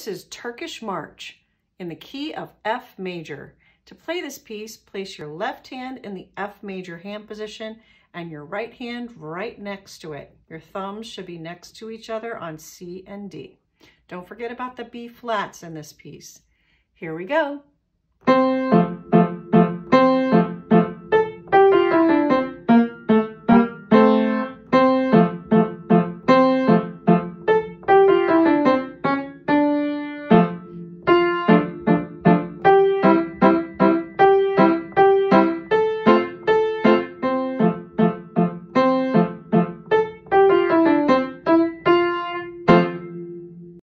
this is Turkish March in the key of F major. To play this piece, place your left hand in the F major hand position and your right hand right next to it. Your thumbs should be next to each other on C and D. Don't forget about the B flats in this piece. Here we go.